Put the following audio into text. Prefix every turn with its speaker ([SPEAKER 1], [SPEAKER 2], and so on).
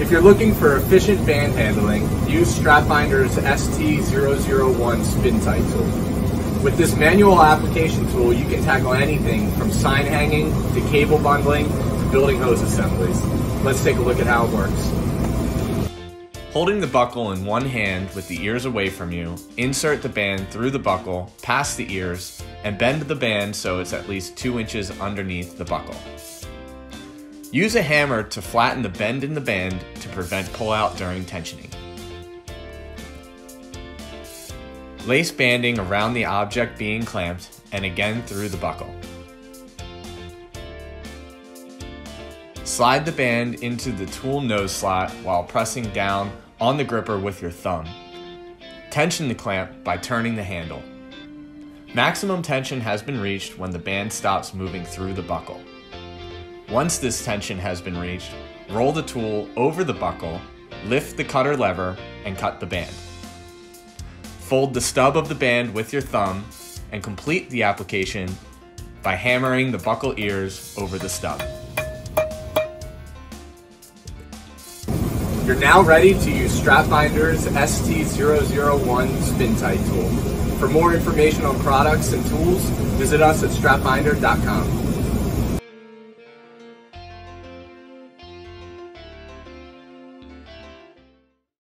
[SPEAKER 1] If you're looking for efficient band handling, use Strapbinder's ST001 Spin Tight tool. With this manual application tool, you can tackle anything from sign hanging to cable bundling to building hose assemblies. Let's take a look at how it works. Holding the buckle in one hand with the ears away from you, insert the band through the buckle, past the ears, and bend the band so it's at least 2 inches underneath the buckle. Use a hammer to flatten the bend in the band to prevent pullout during tensioning. Lace banding around the object being clamped and again through the buckle. Slide the band into the tool nose slot while pressing down on the gripper with your thumb. Tension the clamp by turning the handle. Maximum tension has been reached when the band stops moving through the buckle. Once this tension has been reached, roll the tool over the buckle, lift the cutter lever, and cut the band. Fold the stub of the band with your thumb and complete the application by hammering the buckle ears over the stub. You're now ready to use Strapbinder's ST001 Spin Tight tool. For more information on products and tools, visit us at strapbinder.com.